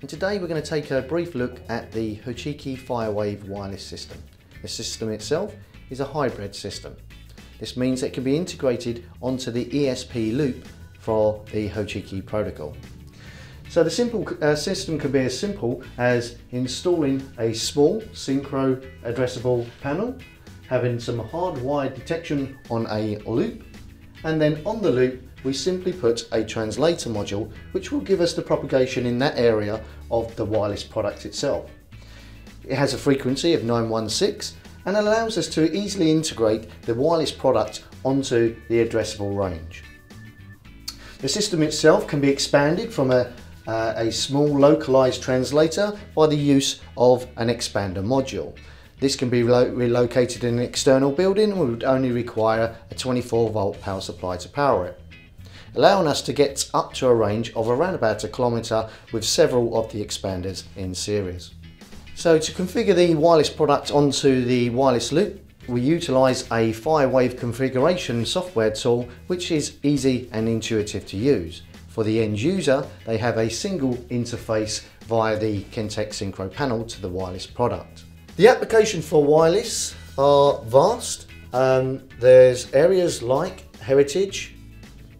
and today we're going to take a brief look at the Hochiki Firewave wireless system. The system itself is a hybrid system. This means it can be integrated onto the ESP loop for the Hochiki protocol. So the simple uh, system can be as simple as installing a small Syncro addressable panel, having some hardwired detection on a loop, and then on the loop we simply put a translator module which will give us the propagation in that area of the wireless product itself. It has a frequency of 916 and allows us to easily integrate the wireless product onto the addressable range. The system itself can be expanded from a, uh, a small localized translator by the use of an expander module. This can be relocated in an external building and would only require a 24 volt power supply to power it allowing us to get up to a range of around about a kilometre with several of the expanders in series. So to configure the wireless product onto the wireless loop, we utilise a Firewave configuration software tool which is easy and intuitive to use. For the end user, they have a single interface via the Kentec Syncro panel to the wireless product. The application for wireless are vast. Um, there's areas like heritage,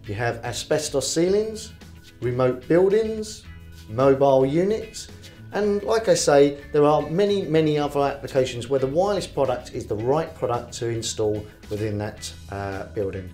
you have asbestos ceilings, remote buildings, mobile units, and like I say, there are many, many other applications where the wireless product is the right product to install within that uh, building.